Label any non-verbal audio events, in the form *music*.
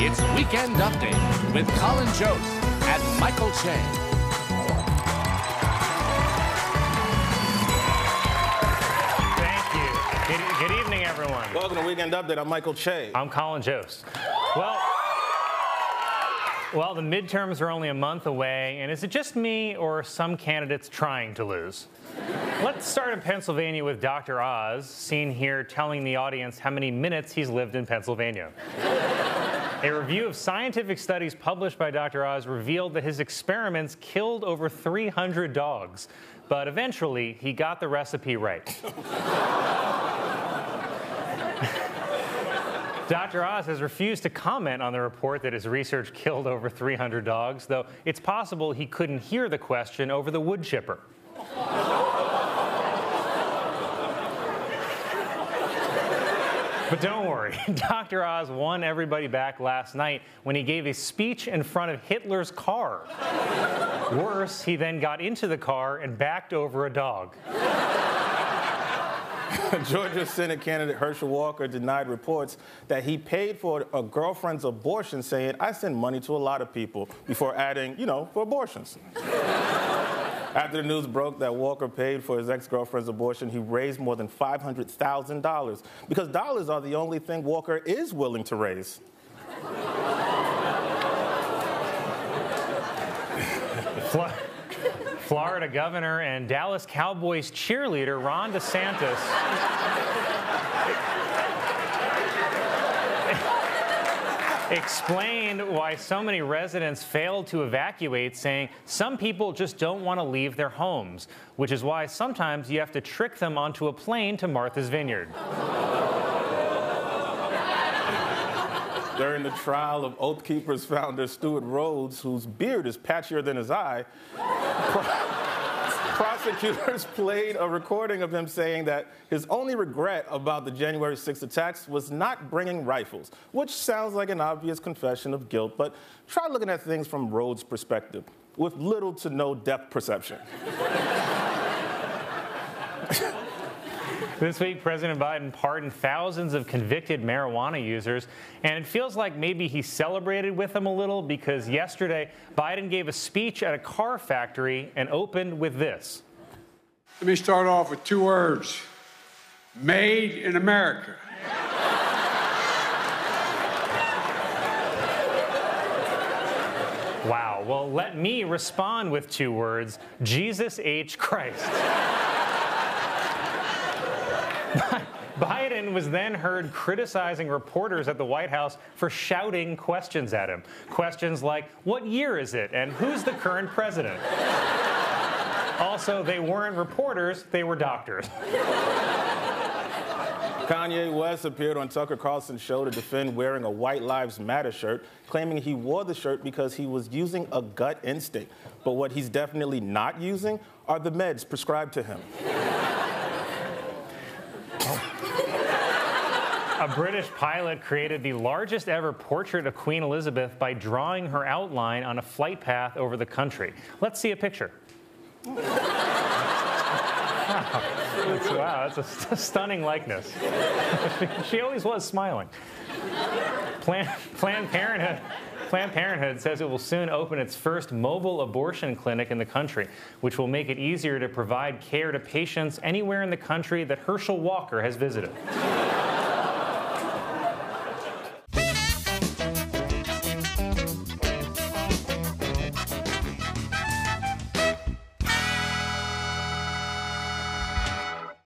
It's Weekend Update with Colin Jost and Michael Che. Thank you. Good, good evening, everyone. Welcome to Weekend Update. I'm Michael Che. I'm Colin Jost. Well, well, the midterms are only a month away, and is it just me or some candidates trying to lose? Let's start in Pennsylvania with Dr. Oz, seen here telling the audience how many minutes he's lived in Pennsylvania. A review of scientific studies published by Dr. Oz revealed that his experiments killed over 300 dogs, but eventually he got the recipe right. *laughs* Dr. Oz has refused to comment on the report that his research killed over 300 dogs, though it's possible he couldn't hear the question over the wood chipper. But don't worry, *laughs* Dr. Oz won everybody back last night when he gave a speech in front of Hitler's car. Worse, he then got into the car and backed over a dog. *laughs* Georgia Senate candidate Herschel Walker denied reports that he paid for a girlfriend's abortion, saying, I send money to a lot of people, before adding, you know, for abortions. After the news broke that Walker paid for his ex girlfriend's abortion, he raised more than $500,000 because dollars are the only thing Walker is willing to raise. Florida governor and Dallas Cowboys cheerleader Ron DeSantis. Explained why so many residents failed to evacuate, saying some people just don't want to leave their homes, which is why sometimes you have to trick them onto a plane to Martha's Vineyard. During the trial of Oath Keepers founder Stewart Rhodes, whose beard is patchier than his eye, *laughs* prosecutors *laughs* played a recording of him saying that his only regret about the January 6 attacks was not bringing rifles, which sounds like an obvious confession of guilt, but try looking at things from Rhodes' perspective, with little to no depth perception. *laughs* *laughs* This week, President Biden pardoned thousands of convicted marijuana users, and it feels like maybe he celebrated with them a little because yesterday, Biden gave a speech at a car factory and opened with this. Let me start off with two words Made in America. Wow. Well, let me respond with two words Jesus H. Christ. *laughs* *laughs* Biden was then heard criticizing reporters at the White House for shouting questions at him. Questions like, What year is it? and Who's the current president? *laughs* also, they weren't reporters, they were doctors. *laughs* Kanye West appeared on Tucker Carlson's show to defend wearing a White Lives Matter shirt, claiming he wore the shirt because he was using a gut instinct. But what he's definitely not using are the meds prescribed to him. A British pilot created the largest ever portrait of Queen Elizabeth by drawing her outline on a flight path over the country. Let's see a picture. wow, that's, wow, that's a, st stunning likeness. she always was smiling. Planned, Planned Parenthood. Planned Parenthood says it will soon open its first mobile abortion clinic in the country, which will make it easier to provide care to patients anywhere in the country that Herschel Walker has visited.